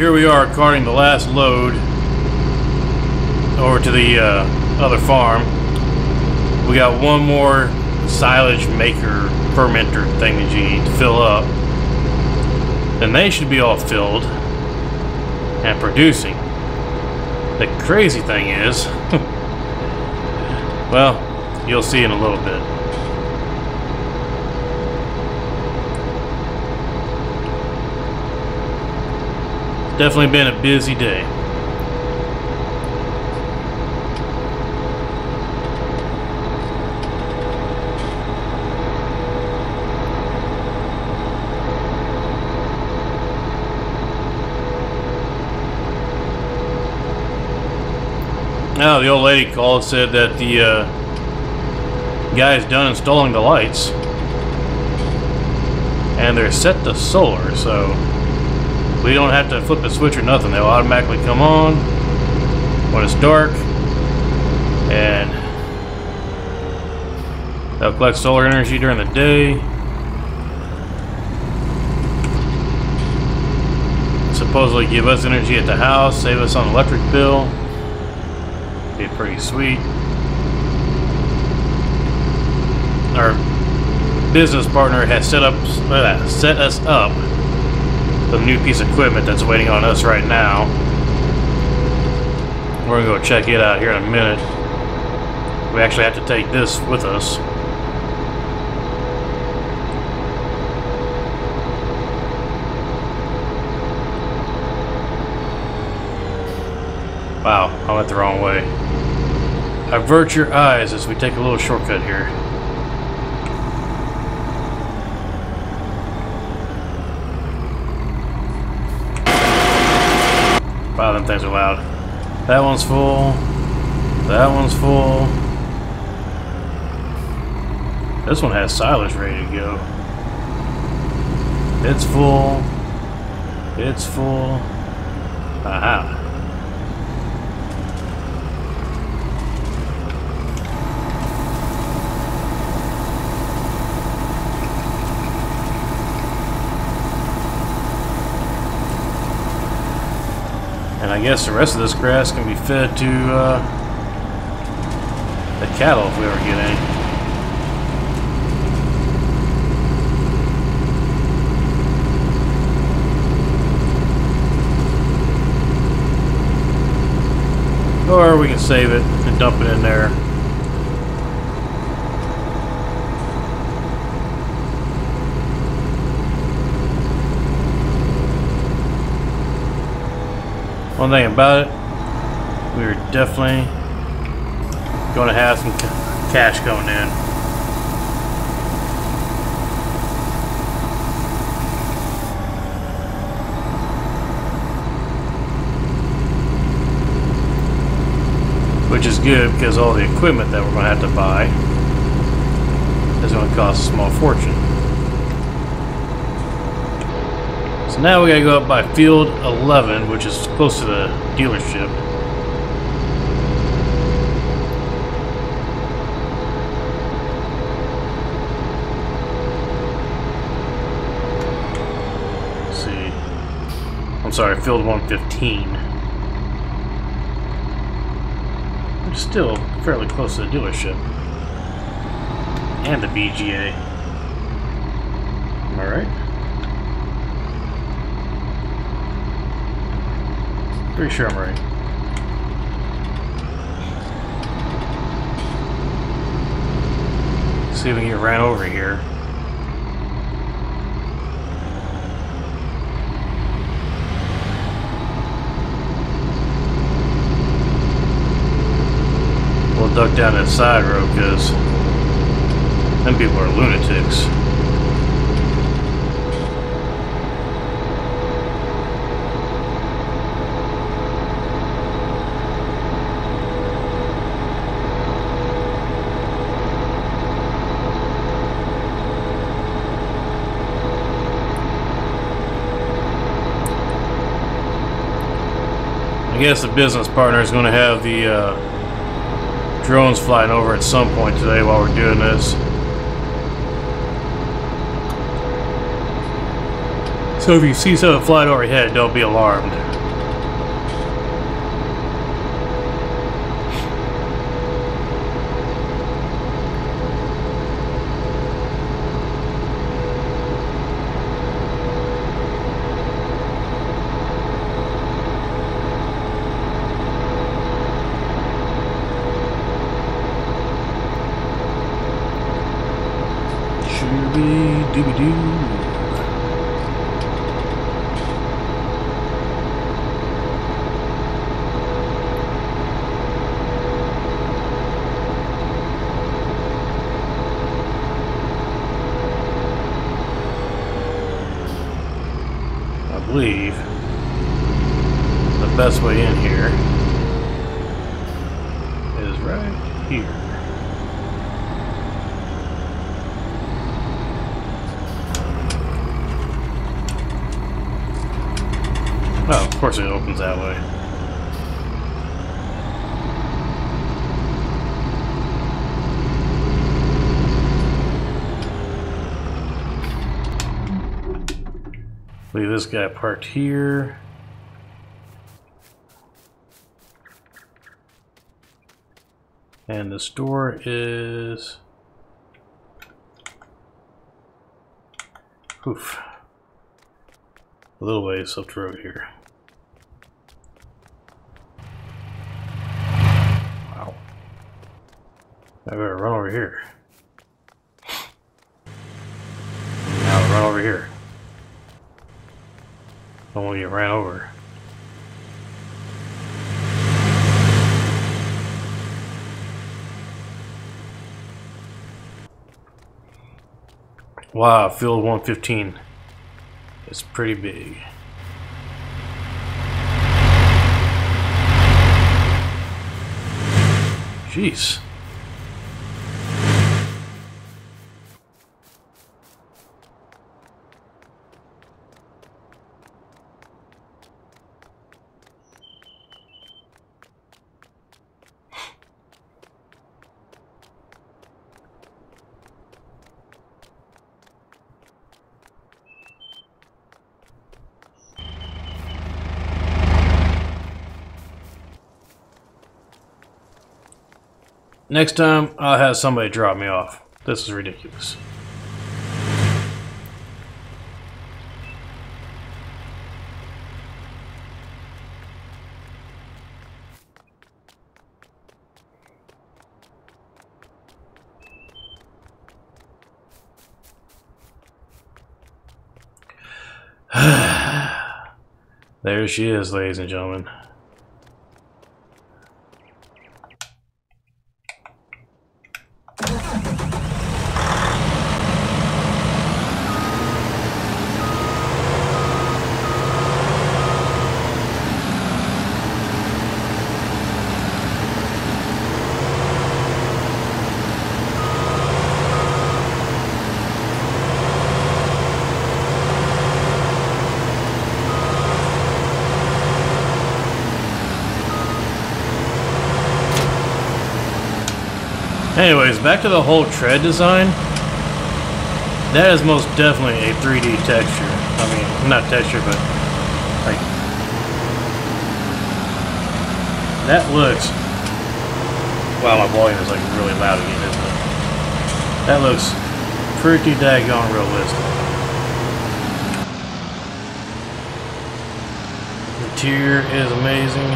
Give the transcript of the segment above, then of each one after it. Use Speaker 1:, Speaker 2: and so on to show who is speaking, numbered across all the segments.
Speaker 1: here we are carting the last load over to the uh, other farm. We got one more silage maker fermenter thing that you need to fill up. Then they should be all filled and producing. The crazy thing is, well, you'll see in a little bit. Definitely been a busy day. Now the old lady called said that the uh, guy's done installing the lights. And they're set to solar, so we don't have to flip a switch or nothing. They'll automatically come on when it's dark. And they'll collect solar energy during the day. Supposedly give us energy at the house, save us on electric bill be pretty sweet. Our business partner has set up uh, set us up a new piece of equipment that's waiting on us right now. We're gonna go check it out here in a minute. We actually have to take this with us. Wow, I went the wrong way. Avert your eyes as we take a little shortcut here. Wow, them things are loud. That one's full. That one's full. This one has silage ready to go. It's full. It's full. Aha. And I guess the rest of this grass can be fed to uh, the cattle if we ever get any. Or we can save it and dump it in there. One thing about it, we are definitely going to have some cash coming in. Which is good because all the equipment that we're going to have to buy is going to cost a small fortune. So now we gotta go up by field 11, which is close to the dealership. Let's see. I'm sorry, field 115. Which is still fairly close to the dealership. And the BGA. Am I right? Pretty sure I'm right. See if we can get ran over here. We'll duck down that side road because them people are lunatics. Guess the business partner is going to have the uh, drones flying over at some point today while we're doing this. So if you see something flying overhead, don't be alarmed. Believe the best way in here is right here. Oh, of course it opens that way. Leave this guy parked here. And this door is... Oof. A little ways up the road here. Wow. I better run over here. Now run over here. Want to get ran over. Wow, field 115 is pretty big. Jeez. Next time, I'll have somebody drop me off. This is ridiculous. there she is, ladies and gentlemen. Anyways, back to the whole tread design. That is most definitely a 3D texture. I mean, not texture, but like that looks. Wow, my volume is like really loud again, isn't it? That looks pretty daggone realistic. The interior is amazing.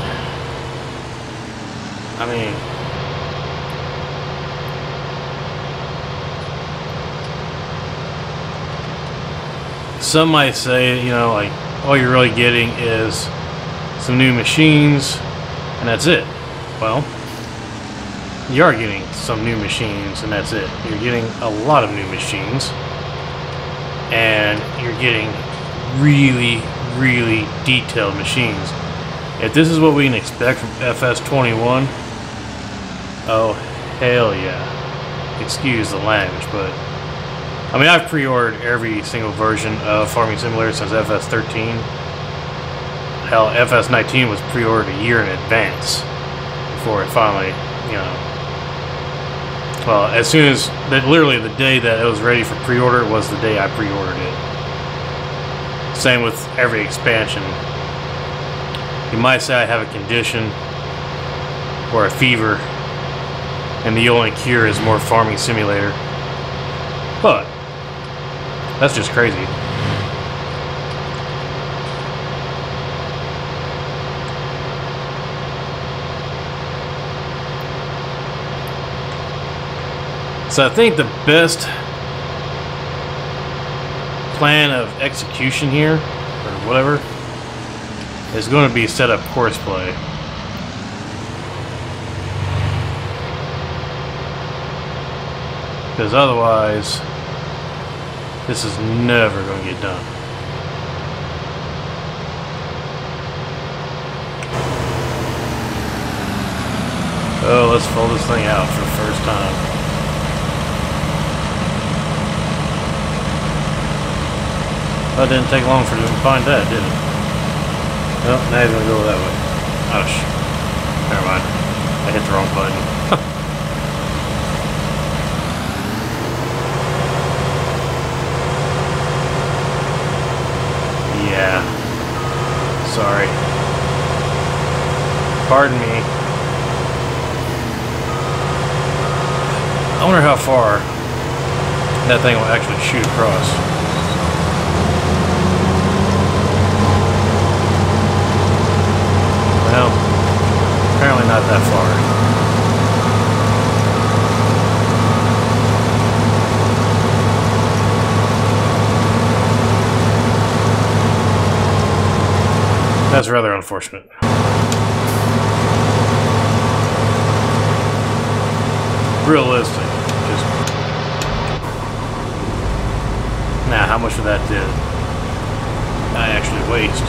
Speaker 1: I mean, some might say, you know, like all you're really getting is some new machines, and that's it. Well, you are getting some new machines, and that's it. You're getting a lot of new machines, and you're getting really, really detailed machines. If this is what we can expect from FS21, oh, hell yeah. Excuse the language, but I mean, I've pre-ordered every single version of Farming Simulator since FS13. Hell, FS19 was pre-ordered a year in advance before it finally, you know. Well, as soon as that, literally the day that it was ready for pre-order was the day I pre-ordered it. Same with every expansion. You might say I have a condition or a fever, and the only cure is more farming simulator. But that's just crazy. So I think the best plan of execution here, or whatever, is going to be set up course play. Because otherwise, this is never going to get done. Oh, let's fold this thing out for the first time. That didn't take long for them to find that, did it? Well, now he's gonna go that way. Oh, sh Never mind. I hit the wrong button. yeah. Sorry. Pardon me. I wonder how far that thing will actually shoot across. Well, apparently not that far. That's rather unfortunate. Realistic. Just now, how much of that did I actually waste?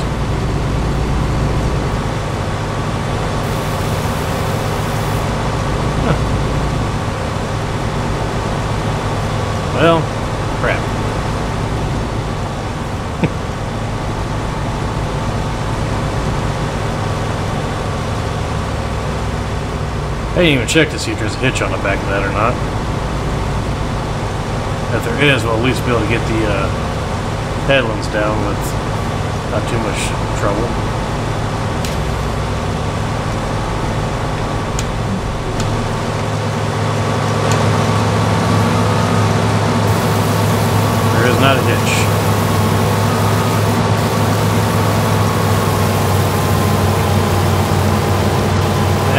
Speaker 1: Well, I didn't even check to see if there's a hitch on the back of that or not. If there is, we'll at least be able to get the uh, headlands down with not too much trouble. There is not a hitch.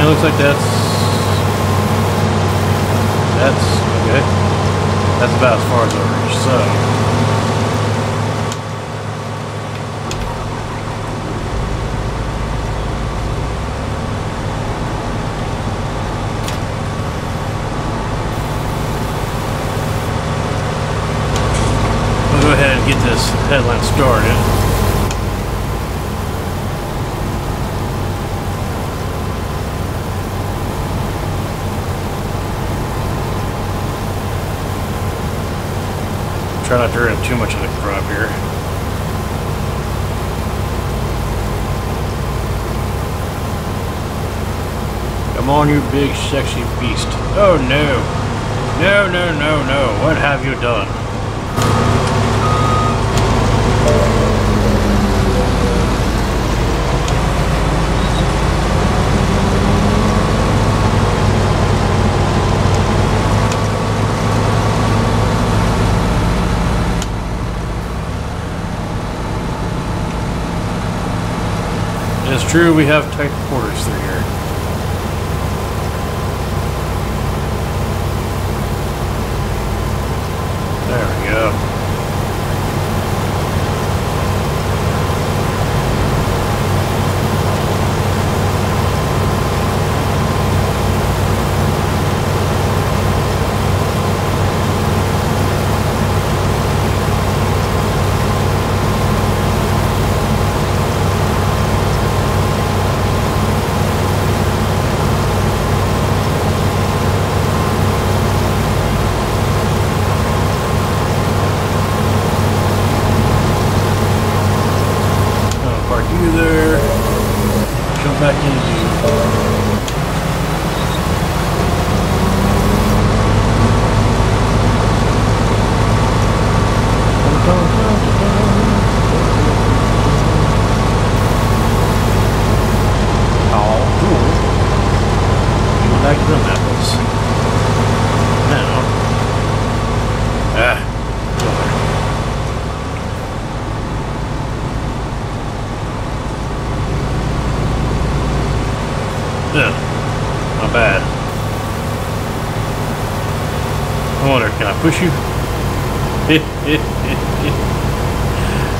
Speaker 1: Looks like. That's... okay. That's about as far as I reach, so... get this headland started. Run too much of the crop here. Come on, you big sexy beast. Oh no. No, no, no, no. What have you done? It's true, we have tight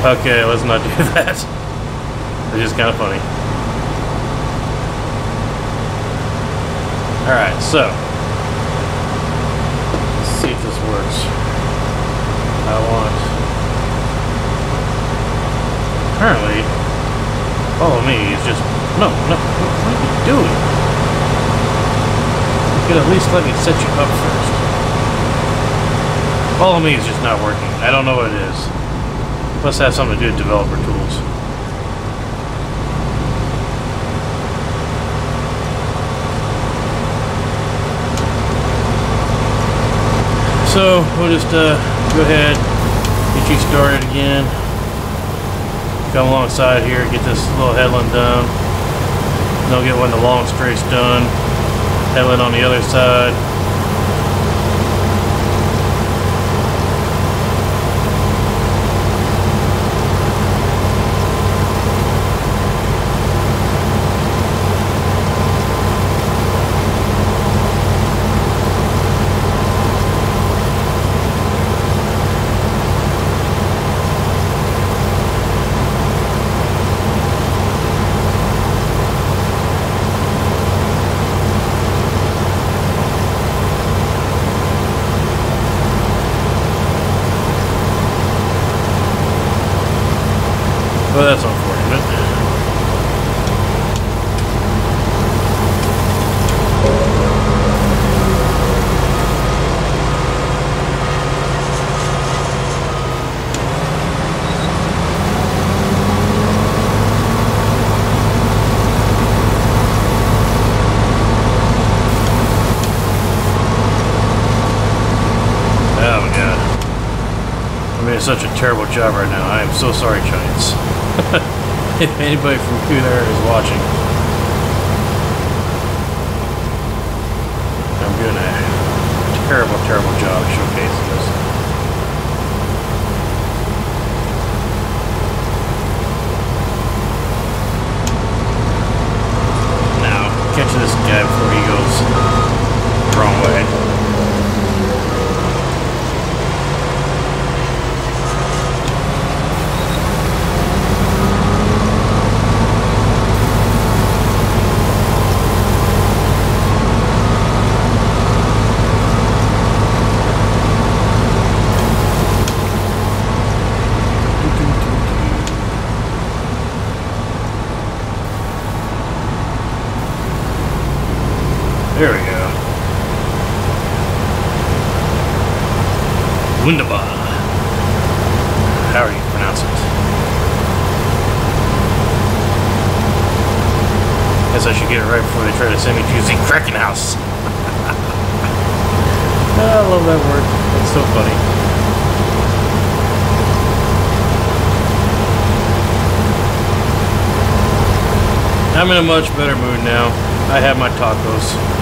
Speaker 1: okay, let's not do that. It's just kind of funny. Alright, so. Let's see if this works. I want. Apparently, follow me is just. No, no, what, are you doing? You could at least let me set you up first. Follow me is just not working. I don't know what it is. Must have something to do with developer tools. So we'll just uh, go ahead, get you started again. Come alongside here, get this little headland done. Then will get one of the long straights done. Headland on the other side. Well, that's unfortunate. Oh my god. I'm doing such a terrible job right now. I am so sorry, Giants. if anybody from Kunar is watching, I'm doing a terrible, terrible job showcasing this. Now, catching this guy before he goes the wrong way. There we go. Wunderbar. How do you pronounce it? Guess I should get it right before they try to send me to the Krankenhaus. Ah, I love that word. It's so funny. I'm in a much better mood now. I have my tacos.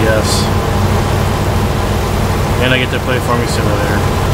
Speaker 1: Yes. And I get to play Farming Simulator.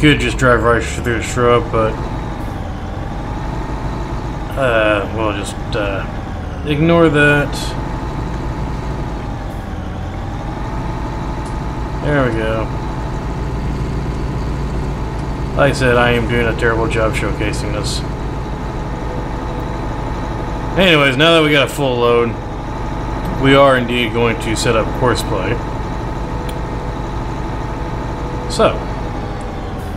Speaker 1: Could just drive right through the shrub, but uh, we'll just uh, ignore that. There we go. Like I said, I am doing a terrible job showcasing this. Anyways, now that we got a full load, we are indeed going to set up course play. So,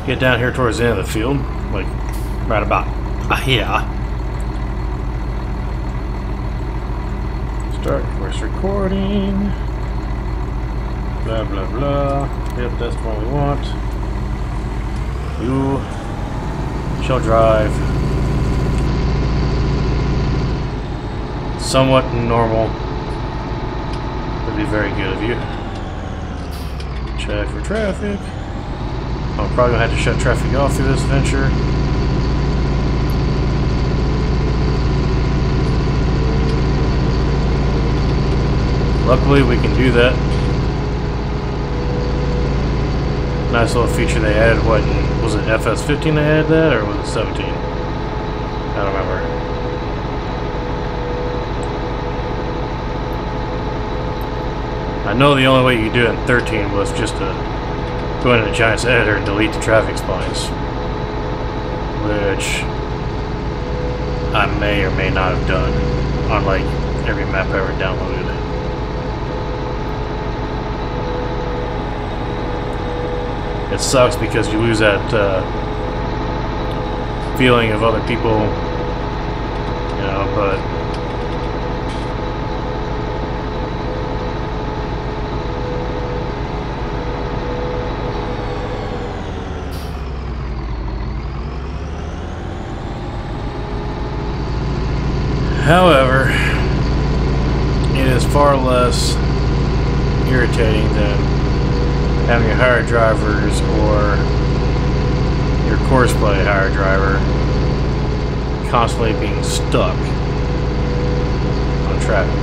Speaker 1: get down here towards the end of the field, like right about uh, here. Start course recording. Blah blah blah. Yep, that's what we want. You shall drive somewhat normal. Would be very good of you. Check for traffic. I'm probably gonna have to shut traffic off through this venture. Luckily, we can do that. Nice little feature they added. What was it? FS15 they added that, or was it 17? I don't remember. I know the only way you could do it in 13 was just to go into the Giants editor and delete the traffic splines. Which I may or may not have done on like every map I ever downloaded. It sucks because you lose that uh, feeling of other people, you know, but However, it is far less irritating than having a hire drivers or your course play hire driver constantly being stuck on traffic.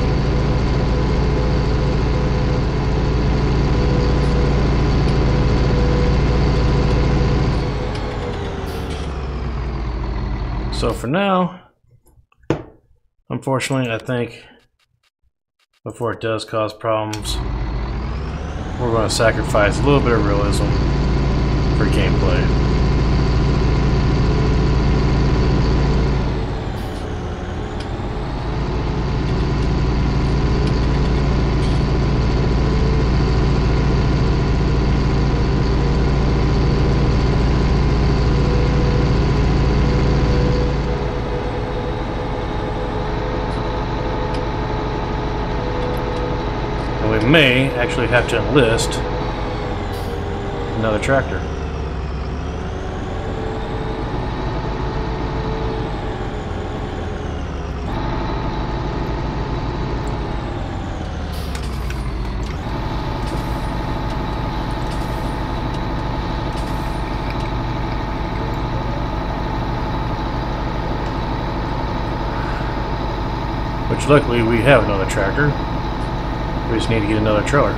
Speaker 1: So for now, Unfortunately, I think before it does cause problems, we're going to sacrifice a little bit of realism for gameplay. May actually have to enlist another tractor. Which luckily we have another tractor. We just need to get another trailer.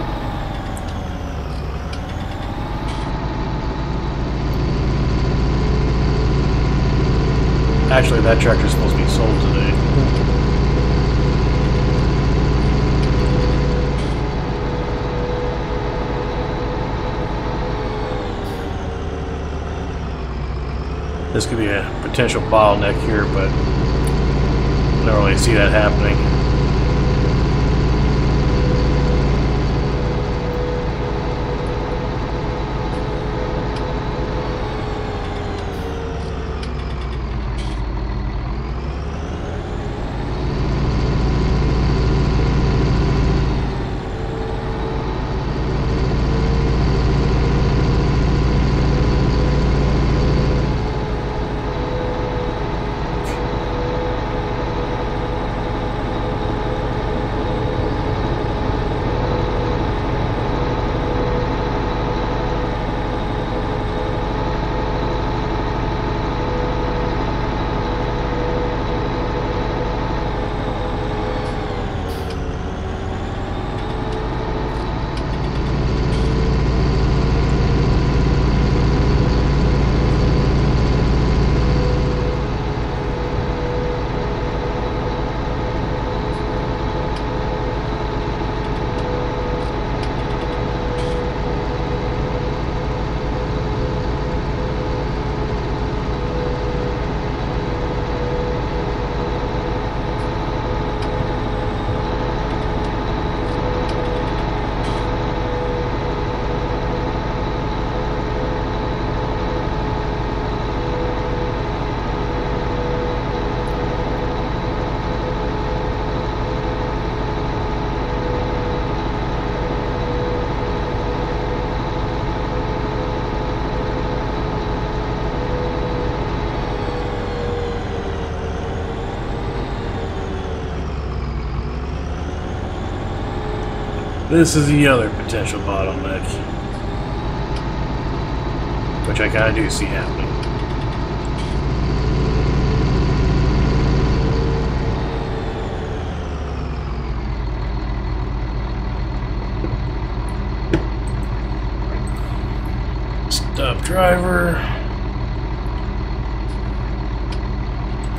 Speaker 1: Actually, that tractor is supposed to be sold today. This could be a potential bottleneck here, but I don't really see that happening. This is the other potential bottleneck. Which I kind of do see happening. Stop driver.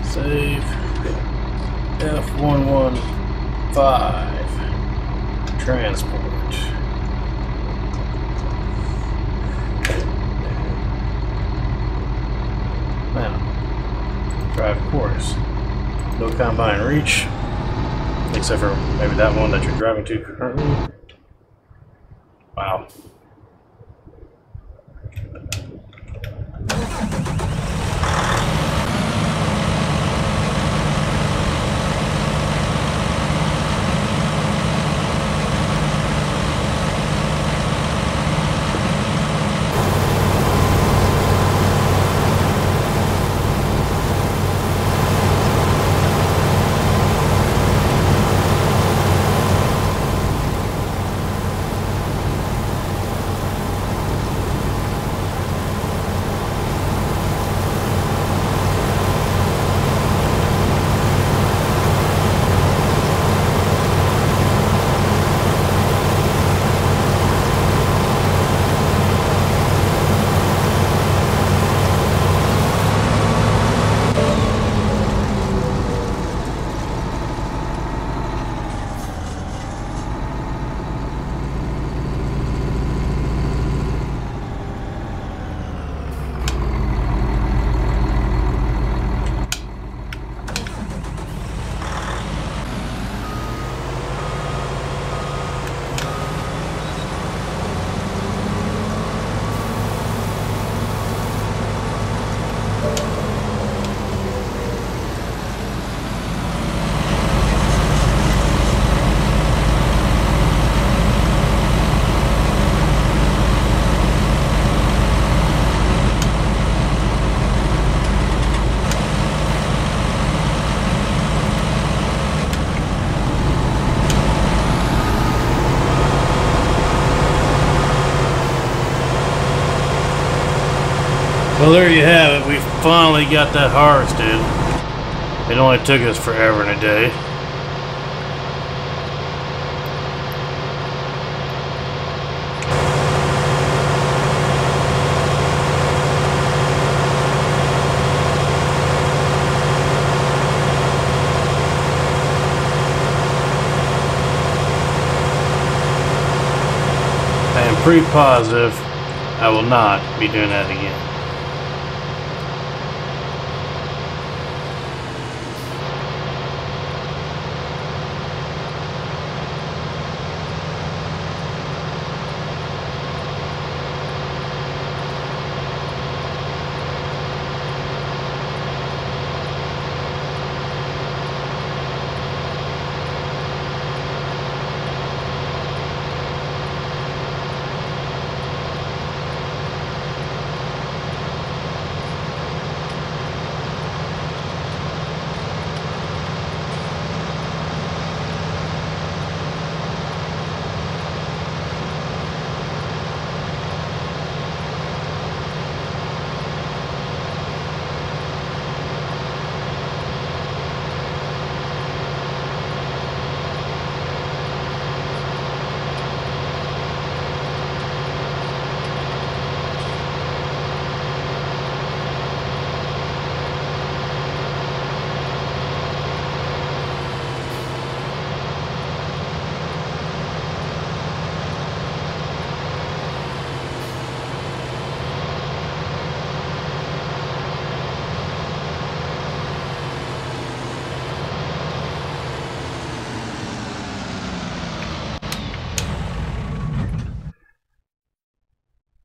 Speaker 1: Save. F115. Transport. Now, drive course. No combine reach. Except for maybe that one that you're driving to currently. Wow. Well, there you have it. We finally got that harvested. It only took us forever and a day. I am pretty positive I will not be doing that again.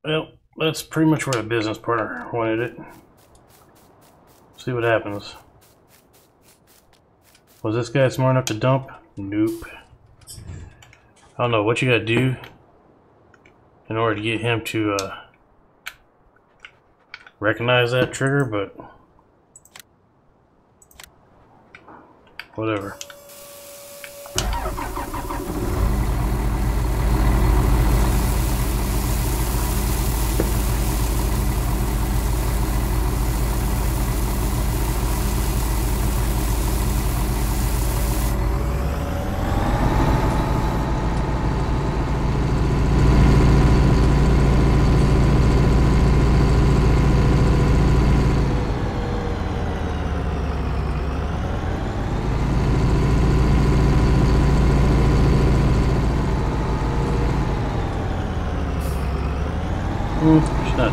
Speaker 1: Well, that's pretty much where the business partner wanted it. See what happens. Was this guy smart enough to dump? Nope. I don't know what you gotta do in order to get him to uh, recognize that trigger, but whatever.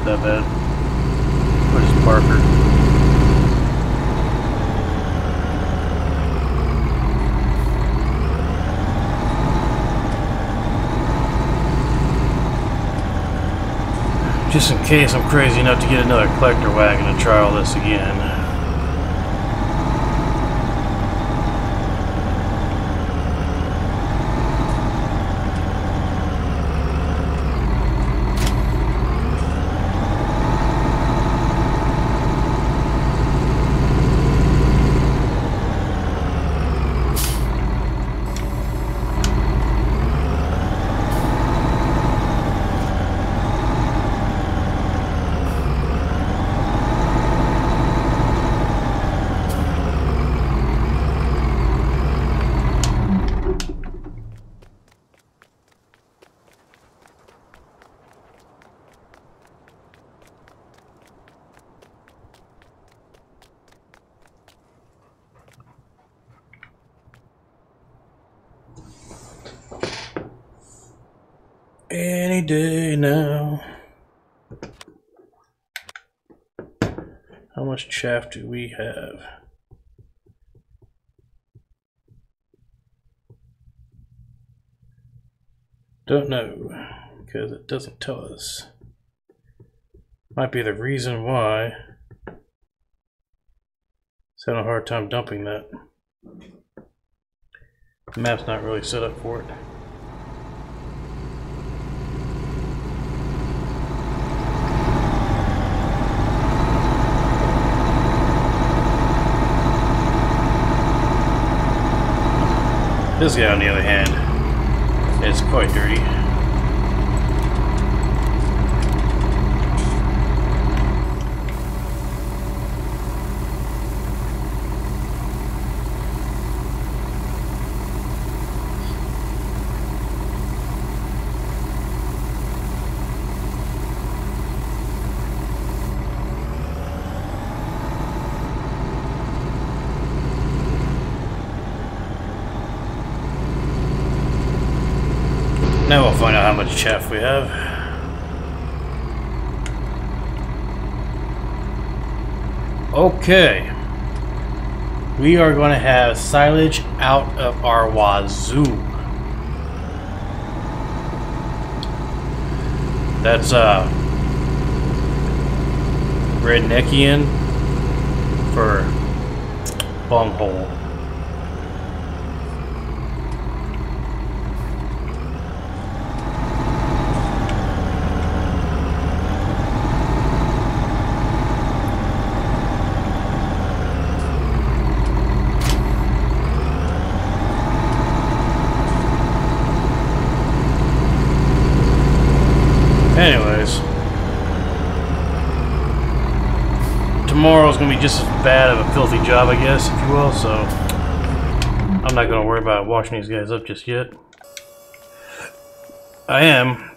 Speaker 1: that bad. Where's Parker? Just in case I'm crazy enough to get another collector wagon and try all this again. Any day now. How much chaff do we have? Don't know, because it doesn't tell us. Might be the reason why it's having a hard time dumping that. The map's not really set up for it. This guy, on the other hand, is quite dirty. Now we'll find out how much chaff we have. Okay. We are going to have silage out of our wazoo. That's uh redneckian for bunghole. Anyways. Tomorrow's gonna be just as bad of a filthy job, I guess, if you will, so I'm not gonna worry about washing these guys up just yet. I am,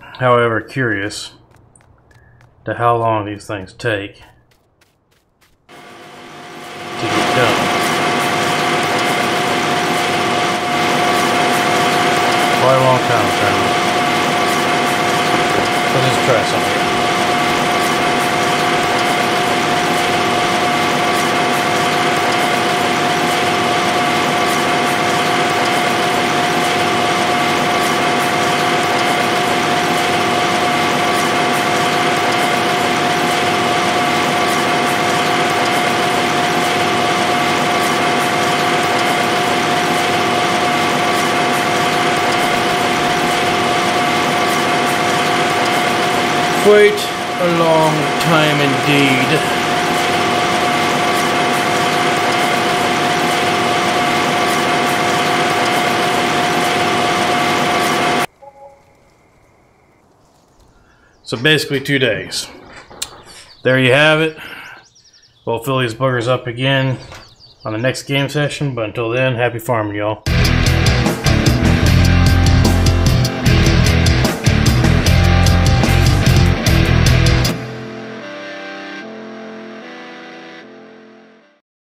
Speaker 1: however, curious to how long these things take to get done. Quite a long time, apparently. Let's just try something. Quite a long time indeed. So basically two days. There you have it. We'll fill these buggers up again on the next game session, but until then, happy farming, y'all.